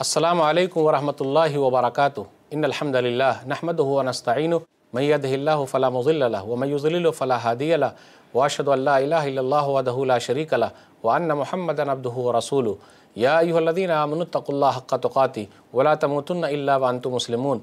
السلام علیکم ورحمۃ اللہ وبرکاتہ إن الحمد للہ نحمد ونستعین من يهده الله فلا مضل له ومن يضلل فلا هادي له. وأشهد أن لا إله إلا الله وحده لا شريك له وأن محمدا عبده ورسوله. يا أيها الذين آمنوا اتقوا الله حق تقاته ولا تموتن إلا وأنتم مسلمون.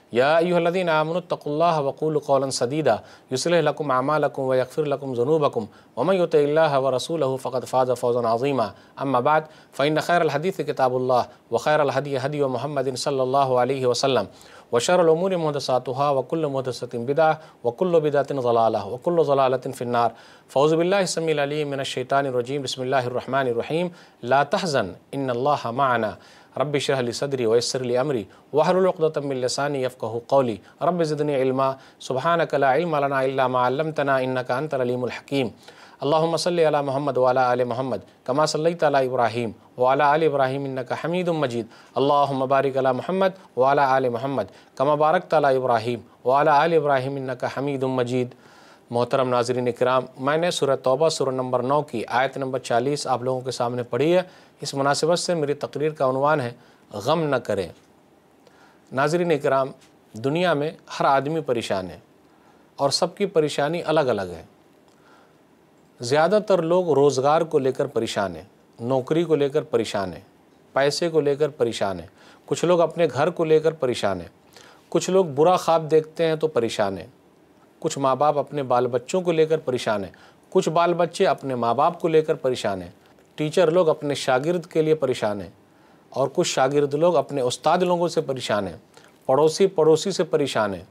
يا أيها الذين آمنوا اتقوا الله وقولوا قولا سديدا. يصلح لكم أعمالكم ويغفر لكم ذنوبكم. ومن يطع الله ورسوله فقد فاز فوزا عظيما. أما بعد فإن خير الحديث كتاب الله وخير الهدي هدي محمد صلى الله عليه وسلم. وشر الأمور محدثاتها وكل محدثة بدعة وكل بدعة ضلالة وكل ضلالة في النار. فأعوذ بالله السميع العليم من الشيطان الرجيم. بسم الله الرحمن الرحيم. لا تحزن إن الله معنا. رب اشرح لي صدري ويسر لي امري واحلل عقدة من لساني يفقهوا قولي. رب زدني علما. سبحانك لا علم لنا الا ما علمتنا انك انت العليم الحكيم. اللهم صل على محمد وعلى ال محمد كما صليت على ابراهيم وعلى ال ابراهيم انك حميد مجيد. اللهم بارك على محمد وعلى ال محمد كما باركت على ابراهيم وعلى ال ابراهيم انك حميد مجيد. محترم ناظرین کرام میں نے سورہ توبہ، سورہ نمبر نو کی آیت نمبر چالیس آپ لوگوں کے سامنے پڑھی ہے۔ اس مناسبت سے میری تقریر کا عنوان ہے، غم نہ کریں۔ ناظرین کرام دنیا میں ہر آدمی پریشان ہے اور سب کی پریشانی الگ الگ ہے۔ زیادہ تر لوگ روزگار کو لے کر پریشان ہیں، نوکری کو لے کر پریشان ہیں، پیسے کو لے کر پریشان ہیں۔ کچھ لوگ اپنے گھر کو لے کر پریشان ہیں۔ کچھ لوگ برا خواب دیکھتے ہیں تو پریشان ہیں۔ کچھ ماں باپ اپنے بال بچوں کو لے کر پریشان ہیں، کچھ بال بچے اپنے ماں باپ کو لے کر پریشان ہیں۔ ٹیچر لوگ اپنے شاگرد کے لیے پریشان ہیں اور کچھ شاگرد لوگ اپنے استاد لوگوں سے پریشان ہیں، پڑوسی پڑوسی سے پریشان ہیں۔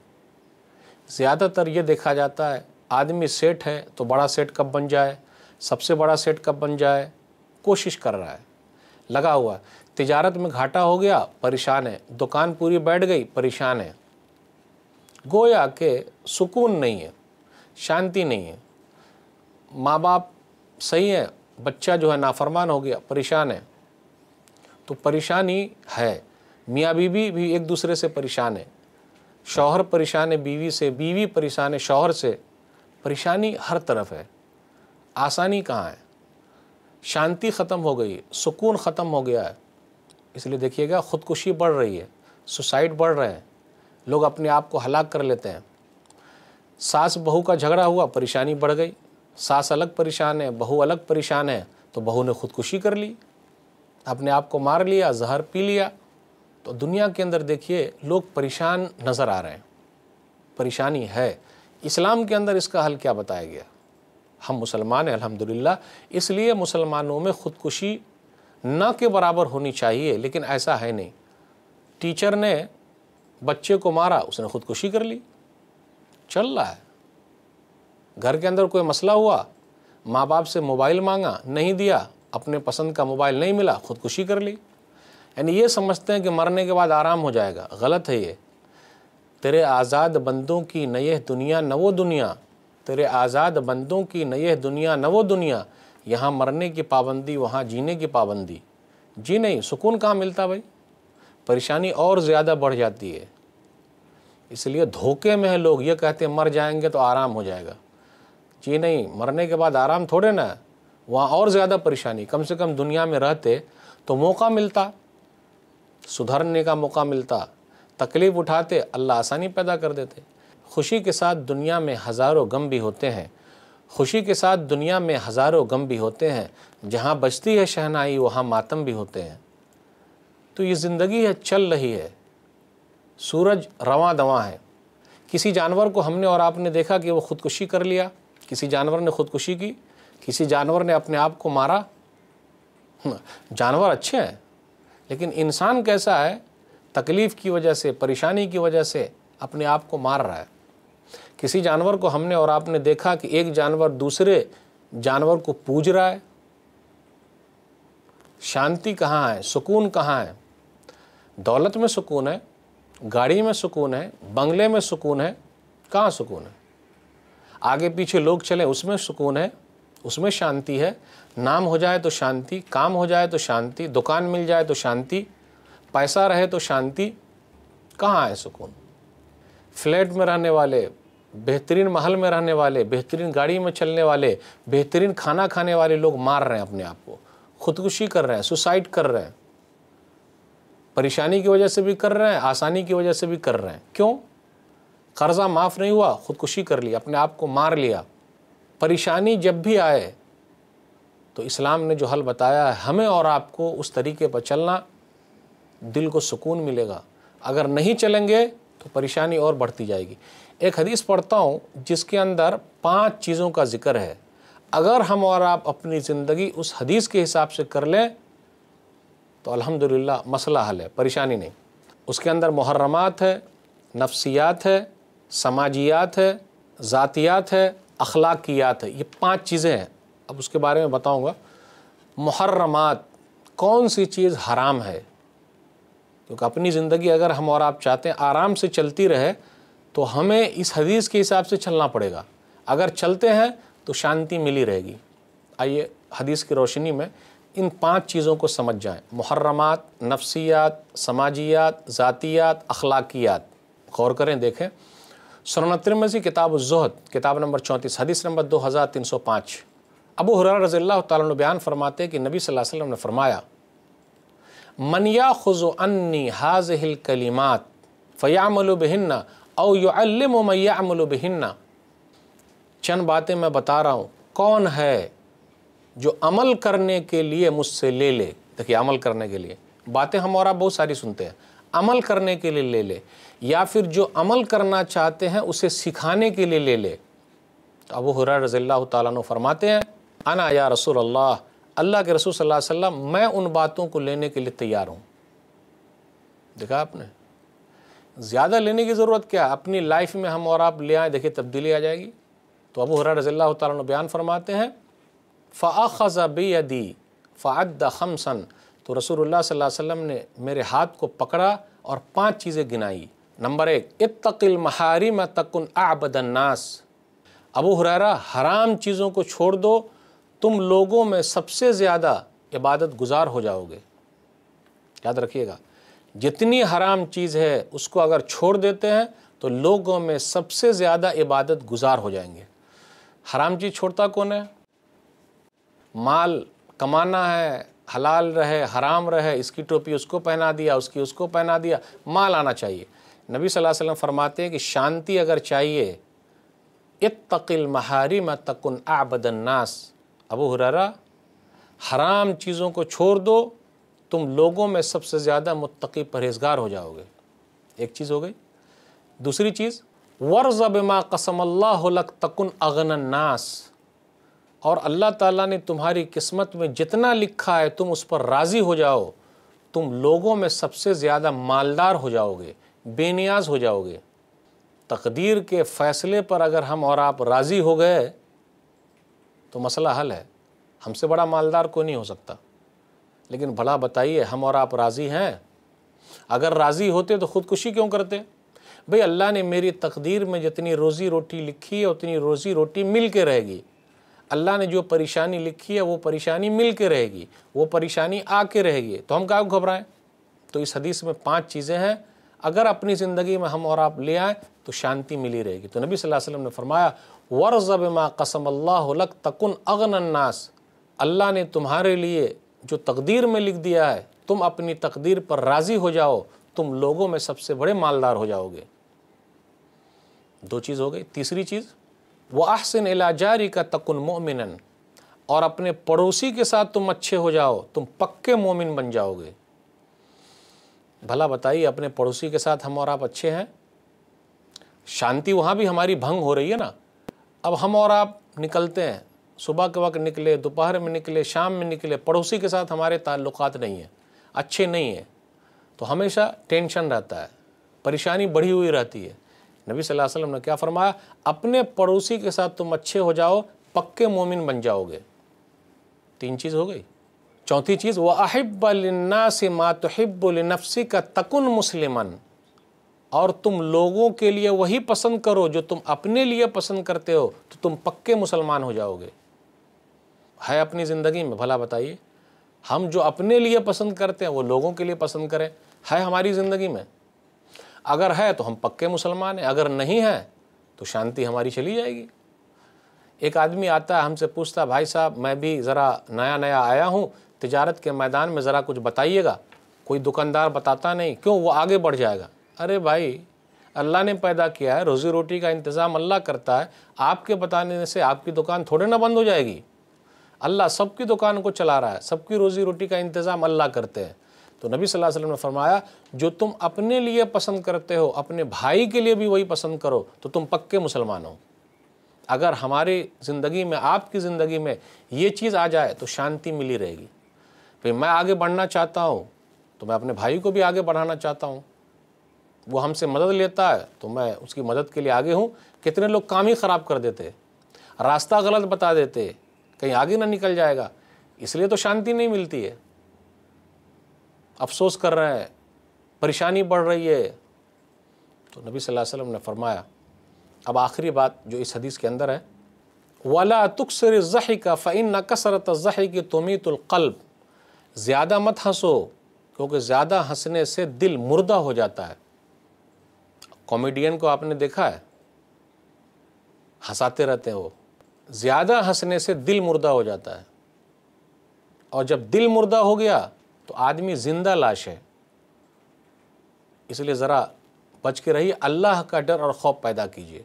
زیادہ تر یہ دیکھا جاتا ہے، آدمی سیٹ ہے تو بڑا سیٹ کب بن جائے، سب سے بڑا سیٹ کب بن جائے، کوشش کر رہا ہے۔ لگا ہوا ہے تجارت میں گھاٹا ہو گیا، پریشان ہے دکان پوری بیٹھ گئی، پریشان ہے گویا کہ سکون نہیں ہے، شانتی نہیں ہے۔ ماں باپ صحیح ہے بچہ جو ہے نافرمان ہو گیا، پریشان ہے تو پریشانی ہے۔ میاں بیوی بھی ایک دوسرے سے پریشان ہے شوہر پریشان ہے، بیوی سے، بیوی پریشان ہے، شوہر سے۔ پریشانی ہر طرف ہے۔ آسانی کہاں ہے؟ شانتی ختم ہو گئی، سکون ختم ہو گیا ہے۔ اس لیے دیکھیے گا، خودکشی بڑھ رہی ہے، سوسائڈ بڑھ رہے ہیں۔ لوگ اپنے آپ کو ہلاک کر لیتے ہیں۔ ساس بہو کا جھگڑا ہوا، پریشانی بڑھ گئی۔ ساس الگ پریشان ہے، بہو الگ پریشان ہے۔ تو بہو نے خودکشی کر لی، اپنے آپ کو مار لیا، زہر پی لیا۔ تو دنیا کے اندر دیکھیے، لوگ پریشان نظر آ رہے ہیں۔ پریشانی ہے۔ اسلام کے اندر اس کا حل کیا بتایا گیا؟ ہم مسلمان ہیں، الحمدللہ۔ اس لیے مسلمانوں میں خودکشی نہ کے برابر ہونی چاہیے، لیکن ایسا ہے نہیں۔ ٹیچر نے بچے کو مارا، اس نے خودکشی کر لی۔ چل رہا ہے۔ گھر کے اندر کوئی مسئلہ ہوا، ماں باپ سے موبائل مانگا، نہیں دیا، اپنے پسند کا موبائل نہیں ملا، خودکشی کر لی۔ یعنی یہ سمجھتے ہیں کہ مرنے کے بعد آرام ہو جائے گا۔ غلط ہے یہ۔ تیرے آزاد بندوں کی نئے دنیا نو دنیا۔ تیرے آزاد بندوں کی نئے دنیا نو دنیا۔ یہاں مرنے کی پابندی، وہاں جینے کی پابندی۔ جی نہیں، سکون کہاں ملتا بھائی؟ پریشانی اور زیادہ بڑھ جاتی ہے۔ اس لیے دھوکے میں ہے لوگ یہ کہتے ہیں مر جائیں گے تو آرام ہو جائے گا۔ جی نہیں، مرنے کے بعد آرام تھوڑے نا، وہاں اور زیادہ پریشانی۔ کم سے کم دنیا میں رہتے تو موقع ملتا، سدھرنے کا موقع ملتا، تکلیف اٹھاتے، اللہ آسانی پیدا کر دیتے۔ خوشی کے ساتھ دنیا میں ہزاروں غم بھی ہوتے ہیں۔ خوشی کے ساتھ دنیا میں ہزاروں غم بھی ہوتے ہیں۔ جہاں بچتی ہے شہنائی، وہاں ماتم بھی ہوتے ہیں۔ تو یہ زندگی ہے، چل رہی ہے۔ سورج رواں دواں ہے۔ کسی جانور کو ہم نے اور آپ نے دیکھا کہ وہ خودکشی کر لیا۔ کسی جانور نے خودکشی کی، کسی جانور نے اپنے آپ کو مارا۔ جانور اچھے ہیں، لیکن انسان کیسا ہے، تکلیف کی وجہ سے، پریشانی کی وجہ سے اپنے آپ کو مار رہا ہے۔ کسی جانور کو ہم نے اور آپ نے دیکھا کہ ایک جانور دوسرے جانور کو پوج رہا ہے۔ شانتی کہاں ہے؟ سکون کہاں ہے؟ دولت میں سکون ہے، گاڑی میں سکون ہے، بنگلے میں سکون ہے، کہاں سکون ہے؟ آگے پیچھے لوگ چلیں، اس میں سکون ہے، اس میں شانتی ہے۔ نام ہو جائے تو شانتی، کام ہو جائے تو شانتی، دکان مل جائے تو شانتی، پیسہ رہے تو شانتی، کہاں ہے سکون؟ فلیٹ میں رہنے والے، بہترین محل میں رہنے والے، بہترین گاڑی میں چلنے والے، بہترین کھانا کھانے والے لوگ مار رہے ہیں اپنے آپ کو۔ خودکشی کر رہے ہیں، سوسائڈ کر رہے ہیں۔ پریشانی کی وجہ سے بھی کر رہے ہیں، آسانی کی وجہ سے بھی کر رہے ہیں۔ کیوں؟ قرضہ معاف نہیں ہوا، خودکشی کر لی اپنے آپ کو مار لیا۔ پریشانی جب بھی آئے تو اسلام نے جو حل بتایا ہے، ہمیں اور آپ کو اس طریقے پر چلنا دل کو سکون ملے گا۔ اگر نہیں چلیں گے تو پریشانی اور بڑھتی جائے گی۔ ایک حدیث پڑھتا ہوں جس کے اندر پانچ چیزوں کا ذکر ہے۔ اگر ہم اور آپ اپنی زندگی اس حدیث کے حساب سے کر لیں تو الحمدللہ مسئلہ حل ہے، پریشانی نہیں۔ اس کے اندر محرمات ہے، نفسیات ہے، سماجیات ہے، ذاتیات ہے، اخلاقیات ہے، یہ پانچ چیزیں ہیں۔ اب اس کے بارے میں بتاؤں گا۔ محرمات، کون سی چیز حرام ہے؟ کیونکہ اپنی زندگی اگر ہم اور آپ چاہتے ہیں آرام سے چلتی رہے، تو ہمیں اس حدیث کے حساب سے چلنا پڑے گا۔ اگر چلتے ہیں، تو شانتی ملی رہے گی۔ آئیے حدیث کی روشنی میں ان پانچ چیزوں کو سمجھ جائیں۔ محرمات، نفسیات، سماجیات، ذاتیات، اخلاقیات۔ غور کریں، دیکھیں۔ سرنترمزی کتاب الزہد، کتاب نمبر چونتیس، حدیث نمبر دو ہزار تین سو پانچ۔ ابو حرار رضی اللہ تعالیٰ نے بیان فرماتے کہ نبی صلی اللہ علیہ وسلم نے فرمایا، من یاخذ انی حاضح الکلیمات فیعمل بہن او یعلم من یعمل بہن چند باتیں میں بتا رہا ہوں۔ کون ہے جو عمل کرنے کے لیے مجھ سے لے لے۔ دیکھیے، عمل کرنے کے لیے۔ باتیں ہم اور آپ بہت ساری سنتے ہیں۔ عمل کرنے کے لیے لے لے۔ یا پھر جو عمل کرنا چاہتے ہیں، اسے سکھانے کے لیے لے لے۔ تو ابو حرار رضی اللہ تعالیٰ عنہ فرماتے ہیں، انا یا رسول اللہ اللہ کے رسول صلی اللہ علیہ وسلم، میں ان باتوں کو لینے کے لیے تیار ہوں۔ دیکھا آپ نے؟ زیادہ لینے کی ضرورت کیا؟ اپنی لائف میں ہم اور آپ لے آئیں دیکھیں تبدیلی آ جائے گی۔ تو ابو حرار رضی اللہ تعالیٰ عنہ بیان فرماتے ہیں فعخذ بیدی فعد خمسن تو رسول اللہ صلی اللہ علیہ وسلم نے میرے ہاتھ کو پکڑا اور پانچ چیزیں گنائی۔ نمبر ایک، اتق المحارم تکن اعبد الناس۔ ابو حریرہ حرام چیزوں کو چھوڑ دو، تم لوگوں میں سب سے زیادہ عبادت گزار ہو جاؤ گے۔ یاد رکھیے گا، جتنی حرام چیز ہے، اس کو اگر چھوڑ دیتے ہیں، تو لوگوں میں سب سے زیادہ عبادت گزار ہو جائیں گے۔ حرام چیز چھوڑتا کون ہے؟ مال کمانا ہے، حلال رہے، حرام رہے، اس کی ٹوپی اس کو پہنا دیا، اس کی اس کو پہنا دیا، مال آنا چاہیے۔ نبی صلی اللہ علیہ وسلم فرماتے ہیں کہ شانتی اگر چاہیے، اتق المحارم تکن اعبد الناس۔ ابو حرارہ حرام چیزوں کو چھوڑ دو، تم لوگوں میں سب سے زیادہ متقی پرہیزگار ہو جاؤ گے۔ ایک چیز ہو گئی۔ دوسری چیز ورز بما قسم اللہ لک تکن اغن الناس۔ اور اللہ تعالیٰ نے تمہاری قسمت میں جتنا لکھا ہے تم اس پر راضی ہو جاؤ۔ تم لوگوں میں سب سے زیادہ مالدار ہو جاؤ گے، بے نیاز ہو جاؤ گے۔ تقدیر کے فیصلے پر اگر ہم اور آپ راضی ہو گئے، تو مسئلہ حل ہے۔ ہم سے بڑا مالدار کوئی نہیں ہو سکتا۔ لیکن بھلا بتائیے، ہم اور آپ راضی ہیں؟ اگر راضی ہوتے تو خودکشی کیوں کرتے؟ بھئی اللہ نے میری تقدیر میں جتنی روزی روٹی لکھی ہے، اتنی روزی روٹی مل کے رہے گی۔ اللہ نے جو پریشانی لکھی ہے وہ پریشانی مل کے رہے گی، وہ پریشانی آ کے رہے گی۔ تو ہم کیا گھبرائیں؟ تو اس حدیث میں پانچ چیزیں ہیں۔ اگر اپنی زندگی میں ہم اور آپ لے آئیں تو شانتی ملی رہے گی۔ تو نبی صلی اللہ علیہ وسلم نے فرمایا، ورز ما قسم اللہ لک تکن اغن الناس۔ اللہ نے تمہارے لیے جو تقدیر میں لکھ دیا ہے، تم اپنی تقدیر پر راضی ہو جاؤ، تم لوگوں میں سب سے بڑے مالدار ہو جاؤ گے۔ دو چیز ہو گئی۔ تیسری چیز وہ احسن علاجاری کا تکن مومن اور اپنے پڑوسی کے ساتھ تم اچھے ہو جاؤ، تم پکے مومن بن جاؤ گے بھلا بتائیے، اپنے پڑوسی کے ساتھ ہم اور آپ اچھے ہیں؟ شانتی وہاں بھی ہماری بھنگ ہو رہی ہے نا۔ اب ہم اور آپ نکلتے ہیں۔ صبح کے وقت نکلے، دوپہر میں نکلے، شام میں نکلے، پڑوسی کے ساتھ ہمارے تعلقات نہیں ہیں، اچھے نہیں ہیں۔ تو ہمیشہ ٹینشن رہتا ہے، پریشانی بڑھی ہوئی رہتی ہے۔ نبی صلی اللہ علیہ وسلم نے کیا فرمایا؟ اپنے پڑوسی کے ساتھ تم اچھے ہو جاؤ، پکے مومن بن جاؤ گے۔ تین چیز ہو گئی۔ چوتھی چیز، وہ احب الناس ما تحب لنفسی کا تکن مسلمن اور تم لوگوں کے لیے وہی پسند کرو جو تم اپنے لیے پسند کرتے ہو، تو تم پکے مسلمان ہو جاؤ گے۔ ہے اپنی زندگی میں، بھلا بتائیے۔ ہم جو اپنے لیے پسند کرتے ہیں، وہ لوگوں کے لیے پسند کریں۔ ہے ہماری زندگی میں۔ اگر ہے تو ہم پکے مسلمان ہیں، اگر نہیں ہے تو شانتی ہماری چلی جائے گی۔ ایک آدمی آتا ہے ہم سے پوچھتا بھائی صاحب، میں بھی ذرا نیا نیا آیا ہوں، تجارت کے میدان میں ذرا کچھ بتائیے گا۔ کوئی دکاندار بتاتا نہیں، کیوں؟ وہ آگے بڑھ جائے گا۔ ارے بھائی، اللہ نے پیدا کیا ہے، روزی روٹی کا انتظام اللہ کرتا ہے۔ آپ کے بتانے سے آپ کی دکان تھوڑے نہ بند ہو جائے گی۔ اللہ سب کی دکان کو چلا رہا ہے، سب کی روزی روٹی کا انتظام اللہ کرتے ہیں۔ تو نبی صلی اللہ علیہ وسلم نے فرمایا، جو تم اپنے لیے پسند کرتے ہو، اپنے بھائی کے لیے بھی وہی پسند کرو، تو تم پکے مسلمان ہو۔ اگر ہماری زندگی میں، آپ کی زندگی میں یہ چیز آ جائے، تو شانتی ملی رہے گی۔ پھر میں آگے بڑھنا چاہتا ہوں، تو میں اپنے بھائی کو بھی آگے بڑھانا چاہتا ہوں۔ وہ ہم سے مدد لیتا ہے، تو میں اس کی مدد کے لیے آگے ہوں۔ کتنے لوگ کام ہی خراب کر دیتے، راستہ غلط بتا دیتے، کہیں آگے نہ نکل جائے گا۔ اس لیے تو شانتی نہیں ملتی ہے۔ افسوس کر رہے ہیں پریشانی بڑھ رہی ہے۔ تو نبی صلی اللہ علیہ وسلم نے فرمایا، اب آخری بات جو اس حدیث کے اندر ہے، ولا تکسر ذہی کا فعین نہ کثرت ذہی کی تومیت القلب۔ زیادہ مت ہنسو، کیونکہ زیادہ ہنسنے سے دل مردہ ہو جاتا ہے۔ کامیڈین کو آپ نے دیکھا ہے، ہنساتے رہتے ہیں وہ۔ زیادہ ہنسنے سے دل مردہ ہو جاتا ہے۔ اور جب دل مردہ ہو گیا تو آدمی زندہ لاش ہے۔ اس لیے ذرا بچ کے رہیے، اللہ کا ڈر اور خوف پیدا کیجیے۔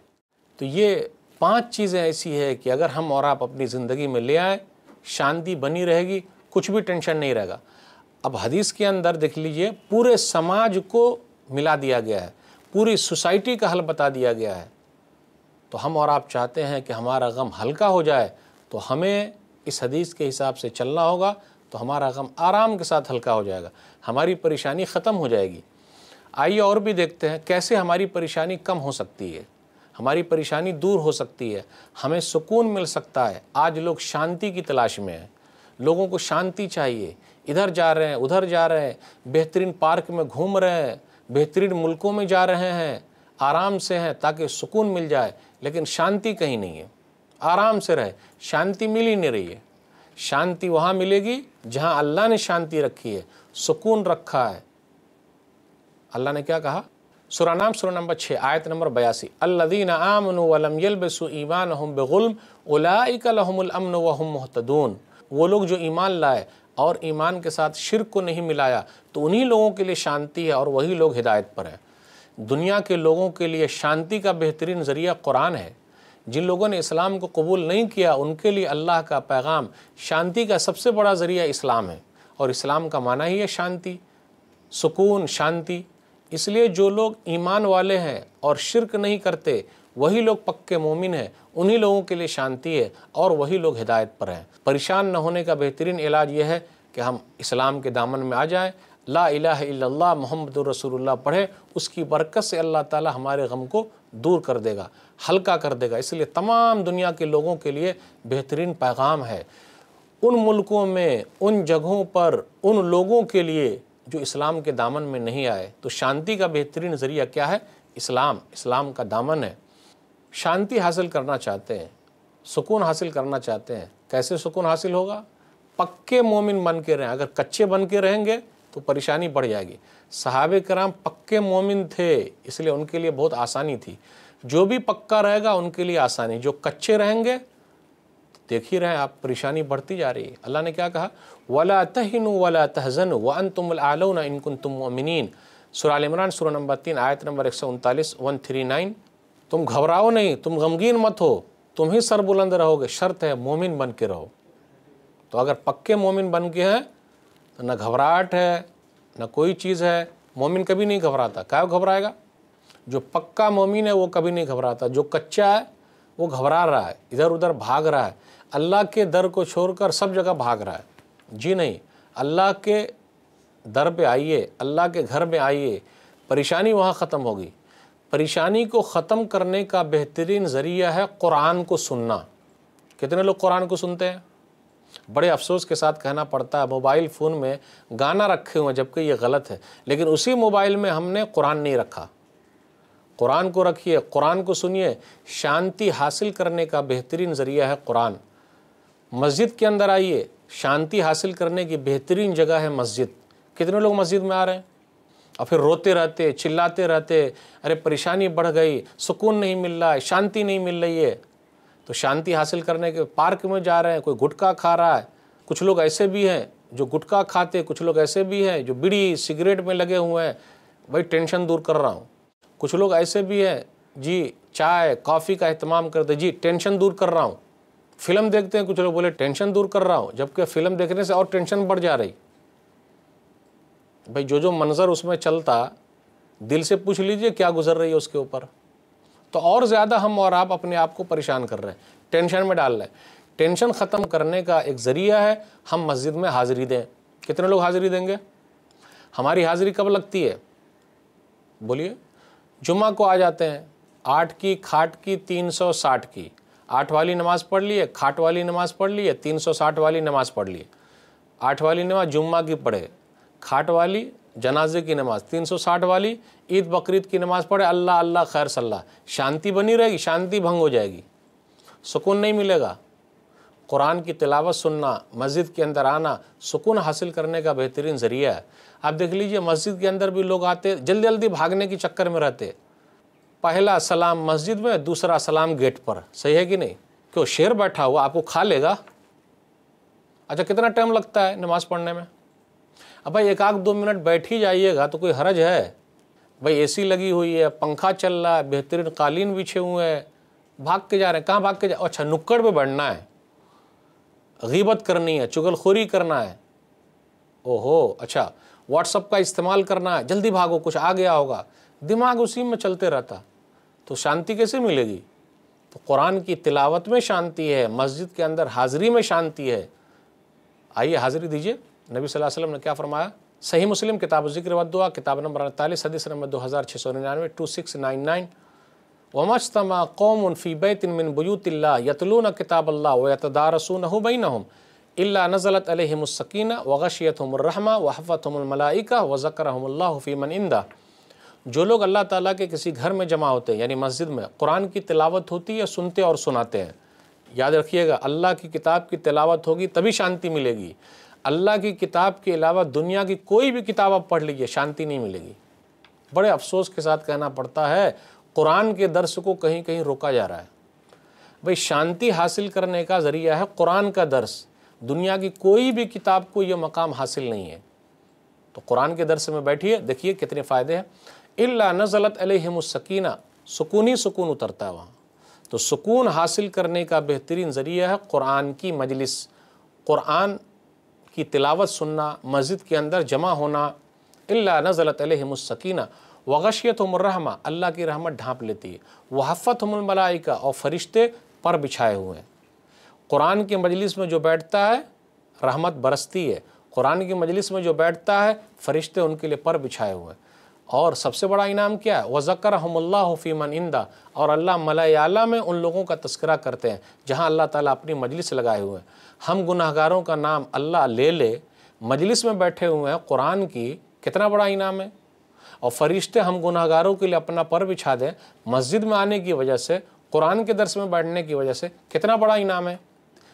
تو یہ پانچ چیزیں ایسی ہے کہ اگر ہم اور آپ اپنی زندگی میں لے آئیں، شانتی بنی رہے گی، کچھ بھی ٹینشن نہیں رہے گا۔ اب حدیث کے اندر دیکھ لیجیے، پورے سماج کو ملا دیا گیا ہے، پوری سوسائٹی کا حل بتا دیا گیا ہے۔ تو ہم اور آپ چاہتے ہیں کہ ہمارا غم ہلکا ہو جائے، تو ہمیں اس حدیث کے حساب سے چلنا ہوگا۔ تو ہمارا غم آرام کے ساتھ ہلکا ہو جائے گا، ہماری پریشانی ختم ہو جائے گی۔ آئیے اور بھی دیکھتے ہیں کیسے ہماری پریشانی کم ہو سکتی ہے۔ ہماری پریشانی دور ہو سکتی ہے، ہمیں سکون مل سکتا ہے۔ آج لوگ شانتی کی تلاش میں ہیں۔ لوگوں کو شانتی چاہیے۔ ادھر جا رہے ہیں، ادھر جا رہے ہیں۔ بہترین پارک میں گھوم رہے ہیں۔ بہترین ملکوں میں جا رہے ہیں۔ آرام سے ہیں تاکہ سکون مل جائے، لیکن شانتی کہیں نہیں ہے۔ آرام سے رہے شانتی مل ہی نہیں رہی ہے۔ شانتی وہاں ملے گی جہاں اللہ نے شانتی رکھی ہے، سکون رکھا ہے۔ اللہ نے کیا کہا؟ سورہ نام، سورہ نمبر چھ، آیت نمبر بیاسی۔ الذین آمنوا ولم یلبسوا ایمانہم بغلم اولئک لهم الامن وهم مہتدون۔ وہ لوگ جو ایمان لائے اور ایمان کے ساتھ شرک کو نہیں ملایا، تو انہی لوگوں کے لیے شانتی ہے اور وہی لوگ ہدایت پر ہیں۔ دنیا کے لوگوں کے لیے شانتی کا بہترین ذریعہ قرآن ہے۔ جن لوگوں نے اسلام کو قبول نہیں کیا، ان کے لیے اللہ کا پیغام شانتی کا سب سے بڑا ذریعہ اسلام ہے۔ اور اسلام کا معنی ہی ہے شانتی، سکون، شانتی۔ اس لیے جو لوگ ایمان والے ہیں اور شرک نہیں کرتے، وہی لوگ پکے مومن ہیں۔ انہی لوگوں کے لیے شانتی ہے اور وہی لوگ ہدایت پر ہیں۔ پریشان نہ ہونے کا بہترین علاج یہ ہے کہ ہم اسلام کے دامن میں آ جائیں۔ لا الہ الا اللہ، محمد الرسول اللہ پڑھے، اس کی برکت سے اللہ تعالی ہمارے غم کو دور کر دے گا، ہلکا کر دے گا۔ اس لیے تمام دنیا کے لوگوں کے لیے بہترین پیغام ہے۔ ان ملکوں میں، ان جگہوں پر، ان لوگوں کے لیے جو اسلام کے دامن میں نہیں آئے۔ تو شانتی کا بہترین ذریعہ کیا ہے؟ اسلام اسلام کا دامن ہے۔ شانتی حاصل کرنا چاہتے ہیں، سکون حاصل کرنا چاہتے ہیں۔ کیسے سکون حاصل ہوگا؟ پکے مومن بن کے رہیں۔ اگر کچے بن کے رہیں گے تو پریشانی بڑھ جائے گی۔ صحابہ کرام پکے مومن تھے، اس لیے ان کے لیے بہت آسانی تھی۔ جو بھی پکا رہے گا، ان کے لیے آسانی۔ جو کچے رہیں گے دیکھ ہی رہے آپ، پریشانی بڑھتی جا رہی ہے۔ اللہ نے کیا کہا؟ ولا تہن ولا تہزن وان تم العلون ان کن تم مومنین سورہ عمران، سورہ نمبر تین، آیت نمبر ایک سو انتالیس ون تھری نائن۔ تم گھبراؤ نہیں، تم غمگین مت ہو۔ تم ہی سر بلند رہو گے، شرط ہے مومن بن کے رہو۔ تو اگر پکے مومن بن کے ہیں تو نہ گھبراہٹ ہے، نہ کوئی چیز ہے، مومن کبھی نہیں گھبراتا۔ کیا گھبرائے گا؟ جو پکا مومن ہے وہ کبھی نہیں گھبراتا۔ جو کچا ہے، وہ گھبرا رہا ہے، ادھر ادھر بھاگ رہا ہے۔ اللہ کے در کو چھوڑ کر سب جگہ بھاگ رہا ہے۔ جی نہیں، اللہ کے در پہ آئیے، اللہ کے گھر میں آئیے، پریشانی وہاں ختم ہوگی۔ پریشانی کو ختم کرنے کا بہترین ذریعہ ہے قرآن کو سننا۔ کتنے لوگ قرآن کو سنتے ہیں؟ بڑے افسوس کے ساتھ کہنا پڑتا ہے، موبائل فون میں گانا رکھے ہوئے جبکہ یہ غلط ہے۔ لیکن اسی موبائل میں ہم نے قرآن نہیں رکھا۔ قرآن کو رکھیے، قرآن کو سنیے۔ شانتی حاصل کرنے کا بہترین ذریعہ ہے قرآن۔ مسجد کے اندر آئیے، شانتی حاصل کرنے کی بہترین جگہ ہے مسجد۔ کتنے لوگ مسجد میں آ رہے ہیں؟ اور پھر روتے رہتے، چلاتے رہتے، ارے پریشانی بڑھ گئی، سکون نہیں مل رہا ہے شانتی نہیں مل رہی ہے۔ تو شانتی حاصل کرنے کے پارک میں جا رہے ہیں، کوئی گٹکا کھا رہا ہے۔ کچھ لوگ ایسے بھی ہیں جو گٹکا کھاتے، کچھ لوگ ایسے بھی ہیں جو بیڑی سگریٹ میں لگے ہوئے ہیں۔ بھائی ٹینشن دور کر رہا ہوں۔ کچھ لوگ ایسے بھی ہیں جی چائے، کافی کا اہتمام کرتے جی ٹینشن دور کر رہا ہوں۔ فلم دیکھتے ہیں، کچھ لوگ بولے ٹینشن دور کر رہا ہوں، جبکہ فلم دیکھنے سے اور ٹینشن بڑھ جا رہی۔ بھائی جو جو منظر اس میں چلتا، دل سے پوچھ لیجیے کیا گزر رہی ہے اس کے اوپر۔ تو اور زیادہ ہم اور آپ اپنے آپ کو پریشان کر رہے ہیں۔ ٹینشن میں ڈال رہے ہیں ٹینشن ختم کرنے کا ایک ذریعہ ہے، ہم مسجد میں حاضری دیں۔ کتنے لوگ حاضری دیں گے؟ ہماری حاضری کب لگتی ہے؟ بولیے۔ جمعہ کو آ جاتے ہیں۔ آٹھ کی، کھاٹ کی، تین سو ساٹھ کی۔ آٹھ والی نماز پڑھ لیے کھاٹ والی نماز پڑھ لیے تین سو ساٹھ والی نماز پڑھ لیے آٹھ والی نماز جمعہ کی پڑھے۔ کھاٹ والی، جنازے کی نماز، تین سو ساٹھ والی، عید بقرعید کی نماز پڑھے، اللہ اللہ، خیر صلی اللہ شانتی بنی رہے گی، شانتی بھنگ ہو جائے گی۔ سکون نہیں ملے گا۔ قرآن کی تلاوت سننا، مسجد کے اندر آنا، سکون حاصل کرنے کا بہترین ذریعہ ہے۔ آپ دیکھ لیجیے، مسجد کے اندر بھی لوگ آتے، جلدی جلدی بھاگنے کی چکر میں رہتے۔ پہلا سلام مسجد میں، دوسرا سلام گیٹ پر۔ صحیح ہے کہ نہیں؟ کہ شیر بیٹھا ہوا آپ کو کھا لے گا؟ اچھا کتنا ٹائم لگتا ہے نماز پڑھنے میں؟ اب بھائی ایک آدھ دو منٹ بیٹھ ہی جائیے گا تو کوئی حرج ہے؟ بھائی اے سی لگی ہوئی ہے، پنکھا چل رہا ہے، بہترین قالین بچھے ہوئے ہیں۔ بھاگ کے جا رہے ہیں، کہاں بھاگ کے جا اچھا نکڑ پہ بڑھنا ہے۔ غیبت کرنی ہے چگل خوری کرنا ہے۔ او ہو اچھا واٹس اپ کا استعمال کرنا ہے۔ جلدی بھاگو، کچھ آ گیا ہوگا دماغ اسی میں چلتے رہتا۔ تو شانتی کیسے ملے گی؟ تو قرآن کی تلاوت میں شانتی ہے، مسجد کے اندر حاضری میں شانتی ہے۔ آئیے حاضری دیجیے۔ نبی صلی اللہ علیہ وسلم نے کیا فرمایا؟ صحیح مسلم، کتاب ذکر و دعا کتاب نمبر اڑتالیس، حدیث نمبر دو ہزار چھ سو ننانوے ٹو سکس نائن نائن ومجتمع قوم فی بیت من بیوت اللہ یتلون کتاب اللہ ویتدارسونہ بینہم الا نزلت علیہم السکینہ وغشیتہم الرحمہ وحفتہم الملائکہ وذکرہم اللہ فی من اندہ جو لوگ اللہ تعالیٰ کے کسی گھر میں جمع ہوتے ہیں یعنی مسجد میں، قرآن کی تلاوت ہوتی ہے، سنتے اور سناتے ہیں۔ یاد رکھیے گا، اللہ کی کتاب کی تلاوت ہوگی، تبھی شانتی ملے گی۔ اللہ کی کتاب کے علاوہ دنیا کی کوئی بھی کتاب آپ پڑھ لیجیے شانتی نہیں ملے گی۔ بڑے افسوس کے ساتھ کہنا پڑتا ہے، قرآن کے درس کو کہیں کہیں روکا جا رہا ہے۔ بھئی شانتی حاصل کرنے کا ذریعہ ہے قرآن کا درس۔ دنیا کی کوئی بھی کتاب کو یہ مقام حاصل نہیں ہے۔ تو قرآن کے درس میں بیٹھیے، دیکھیے کتنے فائدے ہیں۔ اللہ نزلت علیہم السکینہ سکونی سکون اترتا ہے وہاں۔ تو سکون حاصل کرنے کا بہترین ذریعہ ہے قرآن کی مجلس۔ قرآن کی تلاوت سننا، مسجد کے اندر جمع ہونا اللہ نزلت علیہم السکینہ وغشیت الرحمہ، اللہ کی رحمت ڈھانپ لیتی ہے وحفت الملائکہ، اور فرشتے پر بچھائے ہوئے ہیں۔ قرآن کی مجلس میں جو بیٹھتا ہے، رحمت برستی ہے۔ قرآن کی مجلس میں جو بیٹھتا ہے، فرشتے ان کے لیے پر بچھائے ہوئے ہیں۔ اور سب سے بڑا انعام کیا ہے؟ وَذَكَرَهُمُ اللَّهُ فِي مَنْ اِنْدَ اور اللہ ملائے اعلیٰ میں ان لوگوں کا تذکرہ کرتے ہیں، جہاں اللہ تعالیٰ اپنی مجلس لگائے ہوئے ہیں۔ ہم گناہگاروں کا نام اللہ لے لے، مجلس میں بیٹھے ہوئے ہیں، قرآن کی کتنا بڑا انعام ہے۔ اور فرشتے ہم گناہ گاروں کے لیے اپنا پر بچھا دیں، مسجد میں آنے کی وجہ سے، قرآن کے درس میں بیٹھنے کی وجہ سے کتنا بڑا انعام ہے۔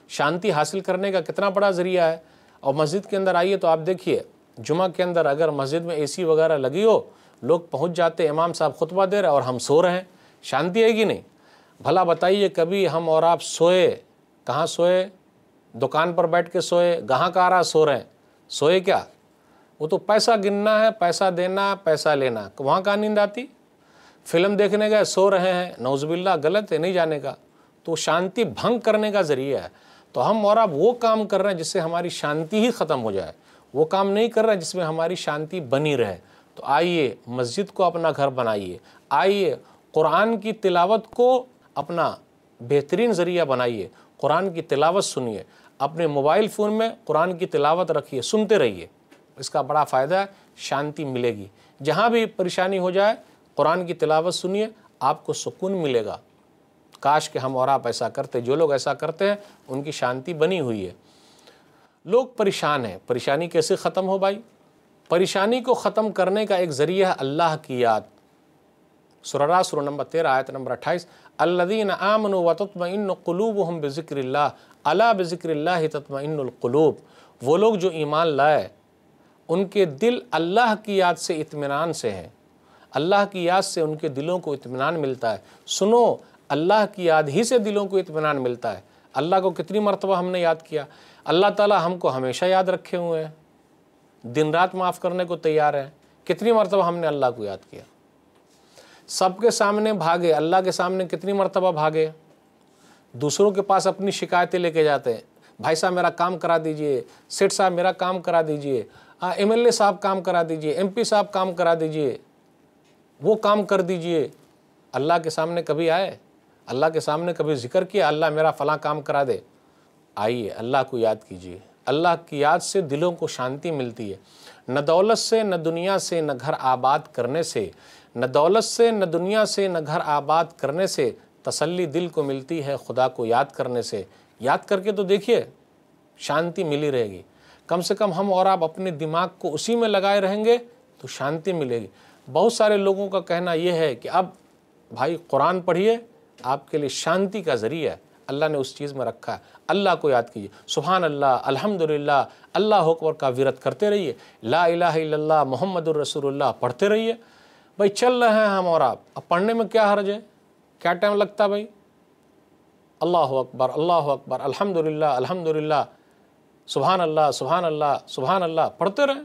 شانتی حاصل کرنے کا کتنا بڑا ذریعہ ہے۔ اور مسجد کے اندر آئیے تو آپ دیکھیے، جمعہ کے اندر اگر مسجد میں اے سی وغیرہ لگی ہو، لوگ پہنچ جاتے، امام صاحب خطبہ دے رہے اور ہم سو رہے ہیں۔ شانتی ہے کہ نہیں؟ بھلا بتائیے، کبھی ہم اور آپ سوئے؟ کہاں سوئے؟ دکان پر بیٹھ کے سوئے، گہاں کا آ رہا سو رہے ہیں۔ سوئے کیا؟ وہ تو پیسہ گننا ہے، پیسہ دینا، پیسہ لینا۔ وہاں کہاں نیند آتی؟ فلم دیکھنے گئے، سو رہے ہیں۔ نوز باللہ، غلط ہے، نہیں جانے کا۔ تو شانتی بھنگ کرنے کا ذریعہ ہے۔ تو ہم اور آپ وہ کام کر رہے ہیں جس سے ہماری شانتی ہی ختم ہو جائے۔ وہ کام نہیں کر رہے ہیں جس میں ہماری شانتی بنی رہے۔ تو آئیے، مسجد کو اپنا گھر بنائیے۔ آئیے، قرآن کی تلاوت کو اپنا بہترین ذریعہ بنائیے۔ قرآن کی تلاوت سنیے۔ اپنے موبائل فون میں قرآن کی تلاوت رکھیے، سنتے رہیے، اس کا بڑا فائدہ ہے، شانتی ملے گی۔ جہاں بھی پریشانی ہو جائے، قرآن کی تلاوت سنیے، آپ کو سکون ملے گا۔ کاش کہ ہم اور آپ ایسا کرتے، جو لوگ ایسا کرتے ہیں، ان کی شانتی بنی ہوئی ہے۔ لوگ پریشان ہیں۔ پریشانی کیسے ختم ہو بھائی؟ پریشانی کو ختم کرنے کا ایک ذریعہ ہے اللہ کی یاد۔ سررا سر نمبر تیرہ، آیت نمبر اٹھائیس، الذین آمنوا وتطمئن قلوبهم بذکر اللہ۔ اللہ بذکر اللہ تطمئن القلوب۔ وہ لوگ جو ایمان لائے، ان کے دل اللہ کی یاد سے اطمینان سے ہیں۔ اللہ کی یاد سے ان کے دلوں کو اطمینان ملتا ہے۔ سنو، اللہ کی یاد ہی سے دلوں کو اطمینان ملتا ہے۔ اللہ کو کتنی مرتبہ ہم نے یاد کیا۔ اللہ تعالیٰ ہم کو ہمیشہ یاد رکھے ہوئے ہیں۔ دن رات معاف کرنے کو تیار ہیں۔ کتنی مرتبہ ہم نے اللہ کو یاد کیا۔ سب کے سامنے بھاگے، اللہ کے سامنے کتنی مرتبہ بھاگے۔ دوسروں کے پاس اپنی شکایتیں لے کے جاتے ہیں۔ بھائی صاحب، میرا کام کرا دیجیے۔ سیٹ صاحب، میرا کام کرا دیجیے۔ ایم ایل اے صاحب کام کرا دیجیے۔ ایم پی صاحب کام کرا دیجیے۔ وہ کام کر دیجیے۔ اللہ کے سامنے کبھی آئے۔ اللہ کے سامنے کبھی ذکر کیا اللہ میرا فلاں کام کرا دے۔ آئیے، اللہ کو یاد کیجیے۔ اللہ کی یاد سے دلوں کو شانتی ملتی ہے۔ نہ دولت سے، نہ دنیا سے، نہ گھر آباد کرنے سے۔ نہ دولت سے، نہ دنیا سے، نہ گھر آباد کرنے سے تسلی دل کو ملتی ہے خدا کو یاد کرنے سے۔ یاد کر کے تو دیکھیے، شانتی ملی رہے گی۔ کم سے کم ہم اور آپ اپنے دماغ کو اسی میں لگائے رہیں گے تو شانتی ملے گی۔ بہت سارے لوگوں کا کہنا یہ ہے کہ اب بھائی قرآن پڑھیے، آپ کے لیے شانتی کا ذریعہ ہے۔ اللہ نے اس چیز میں رکھا ہے۔ اللہ کو یاد کیجیے۔ سبحان اللہ، الحمدللہ، اللہ اکبر کا ورت کرتے رہیے۔ لا الہ الا اللہ، محمد الرسول اللہ، پڑھتے رہیے۔ بھائی چل رہے ہیں ہم اور آپ۔ اب پڑھنے میں کیا حرج ہے؟ کیا ٹائم لگتا ہے بھائی؟ اللہ اکبر اللہ اکبر، الحمدللہ الحمدللہ سبحان اللہ سبحان اللہ سبحان اللہ پڑھتے رہیں،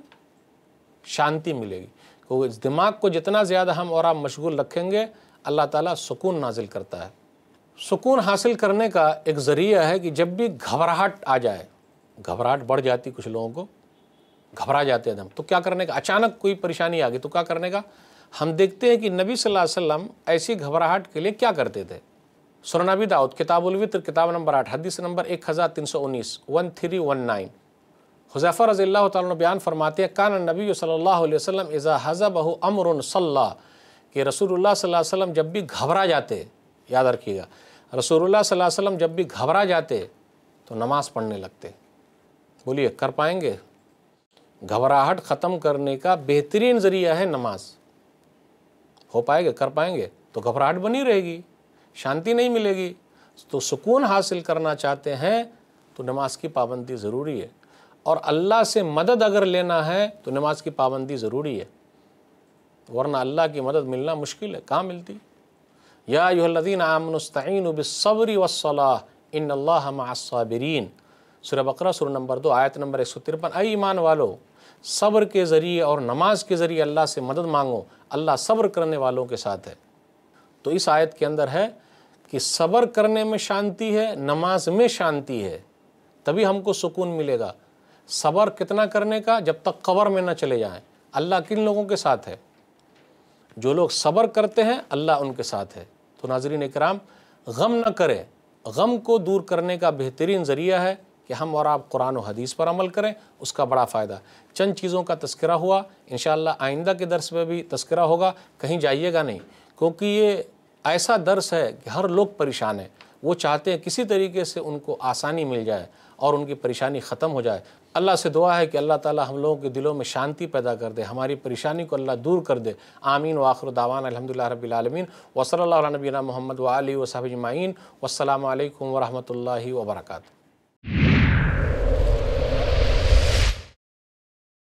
شانتی ملے گی۔ کیونکہ اس دماغ کو جتنا زیادہ ہم اور آپ مشغول رکھیں گے، اللہ تعالیٰ سکون نازل کرتا ہے۔ سکون حاصل کرنے کا ایک ذریعہ ہے کہ جب بھی گھبراہٹ آ جائے، گھبراہٹ بڑھ جاتی کچھ لوگوں کو، گھبرا جاتے ہیں ہم۔ تو کیا کرنے کا؟ اچانک کوئی پریشانی آ گئی تو کیا کرنے کا؟ ہم دیکھتے ہیں کہ نبی صلی اللہ علیہ وسلم ایسی گھبراہٹ کے لیے کیا کرتے تھے؟ سرنبی داؤد، کتاب الوطر کتاب نمبر آٹھ، حدیث نمبر ایک ہزار تین سو انیس ون تھری ون نائن حضیفہ رضی اللہ تعالیٰ نے بیان فرماتے ہیں، کان نبی صلی اللہ علیہ وسلم اذا حضب امر صلی کہ رسول اللہ صلی اللہ علیہ وسلم جب بھی گھبرا جاتے، یاد رکھیے گا رسول اللہ صلی اللہ علیہ وسلم جب بھی گھبرا جاتے تو نماز پڑھنے لگتے۔ بولیے، کر پائیں گے؟ گھبراہٹ ختم کرنے کا بہترین ذریعہ ہے نماز۔ ہو پائے گا کر پائیں گے، تو گھبراہٹ بنی رہے گی، شانتی نہیں ملے گی۔ تو سکون حاصل کرنا چاہتے ہیں، تو نماز کی پابندی ضروری ہے۔ اور اللہ سے مدد اگر لینا ہے، تو نماز کی پابندی ضروری ہے۔ ورنہ اللہ کی مدد ملنا مشکل ہے، کہاں ملتی؟ یا ایوہ الذین آمنوا استعینوا بالصبر والصلاح ان اللہ مع الصابرین۔ سورہ بقرہ، سورہ نمبر دو، آیت نمبر ایک سو ترپن۔ اے ایمان والو، صبر کے ذریعے اور نماز کے ذریعے اللہ سے مدد مانگو۔ اللہ صبر کرنے والوں کے ساتھ ہے۔ تو اس آیت کے اندر ہے کہ صبر کرنے میں شانتی ہے، نماز میں شانتی ہے، تبھی ہم کو سکون ملے گا۔ صبر کتنا کرنے کا؟ جب تک قبر میں نہ چلے جائیں۔ اللہ کن لوگوں کے ساتھ ہے؟ جو لوگ صبر کرتے ہیں، اللہ ان کے ساتھ ہے۔ تو ناظرین اکرام غم نہ کریں۔ غم کو دور کرنے کا بہترین ذریعہ ہے کہ ہم اور آپ قرآن و حدیث پر عمل کریں، اس کا بڑا فائدہ۔ چند چیزوں کا تذکرہ ہوا، انشاءاللہ آئندہ کے درس میں بھی تذکرہ ہوگا، کہیں جائیے گا نہیں۔ کیونکہ یہ ایسا درس ہے کہ ہر لوگ پریشان ہیں۔ وہ چاہتے ہیں کسی طریقے سے ان کو آسانی مل جائے اور ان کی پریشانی ختم ہو جائے۔ اللہ سے دعا ہے کہ اللہ تعالی ہم لوگوں کے دلوں میں شانتی پیدا کر دے، ہماری پریشانی کو اللہ دور کر دے۔ آمین و آخر دعوان الحمدللہ رب العالمین۔ وصلی اللہ علیہ نبینا محمد و علیہ و صحب اجمعین۔ والسلام علیکم ورحمۃ اللہ وبرکاتہ۔